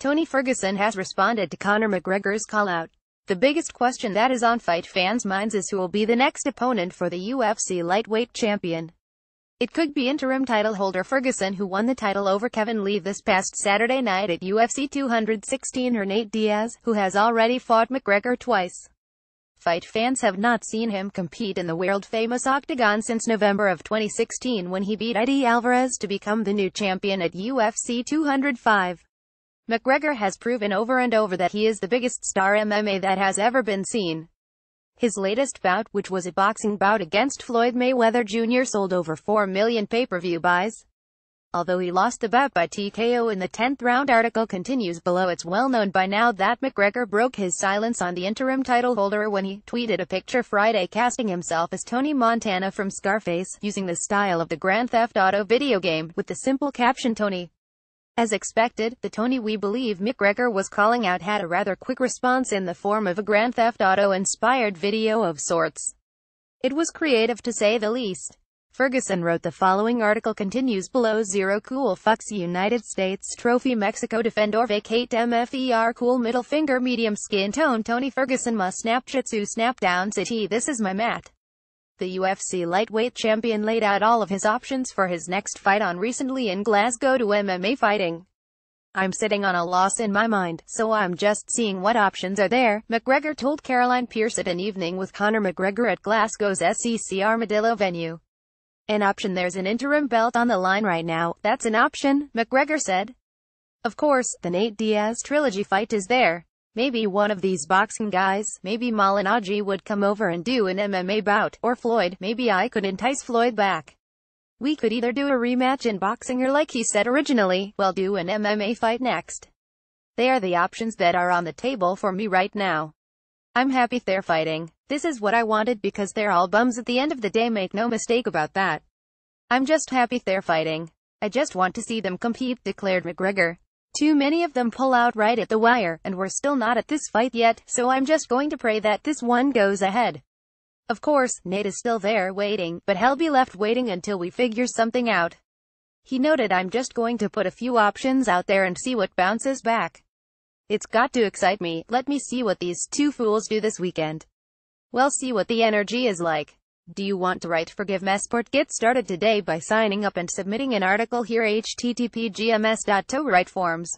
Tony Ferguson has responded to Conor McGregor's call-out. The biggest question that is on fight fans' minds is who will be the next opponent for the UFC lightweight champion. It could be interim title holder Ferguson who won the title over Kevin Lee this past Saturday night at UFC 216 or Nate Diaz, who has already fought McGregor twice. Fight fans have not seen him compete in the world-famous octagon since November of 2016 when he beat Eddie Alvarez to become the new champion at UFC 205. McGregor has proven over and over that he is the biggest star MMA that has ever been seen. His latest bout, which was a boxing bout against Floyd Mayweather Jr. sold over 4 million pay-per-view buys. Although he lost the bout by TKO in the 10th round article continues below it's well known by now that McGregor broke his silence on the interim title holder when he tweeted a picture Friday casting himself as Tony Montana from Scarface, using the style of the Grand Theft Auto video game, with the simple caption Tony. As expected, the Tony we believe McGregor was calling out had a rather quick response in the form of a Grand Theft Auto-inspired video of sorts. It was creative to say the least. Ferguson wrote the following article continues below zero cool fucks United States trophy Mexico defend or vacate MFER cool middle finger medium skin tone Tony Ferguson must snap jitsu snap down city this is my mat the UFC lightweight champion laid out all of his options for his next fight on recently in Glasgow to MMA fighting. I'm sitting on a loss in my mind, so I'm just seeing what options are there, McGregor told Caroline Pearce at an evening with Conor McGregor at Glasgow's SEC Armadillo venue. An option there's an interim belt on the line right now, that's an option, McGregor said. Of course, the Nate Diaz trilogy fight is there. Maybe one of these boxing guys, maybe Malignaggi would come over and do an MMA bout, or Floyd, maybe I could entice Floyd back. We could either do a rematch in boxing or like he said originally, well do an MMA fight next. They are the options that are on the table for me right now. I'm happy they're fighting. This is what I wanted because they're all bums at the end of the day make no mistake about that. I'm just happy they're fighting. I just want to see them compete, declared McGregor. Too many of them pull out right at the wire, and we're still not at this fight yet, so I'm just going to pray that this one goes ahead. Of course, Nate is still there waiting, but he'll be left waiting until we figure something out. He noted I'm just going to put a few options out there and see what bounces back. It's got to excite me, let me see what these two fools do this weekend. We'll see what the energy is like. Do you want to write for GiveMeSport? Get started today by signing up and submitting an article here http gms.to write forms.